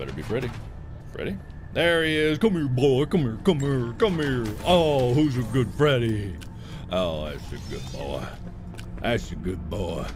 better be Freddy. Freddy? There he is. Come here, boy. Come here. Come here. Come here. Oh, who's a good Freddy? Oh, that's a good boy. That's a good boy.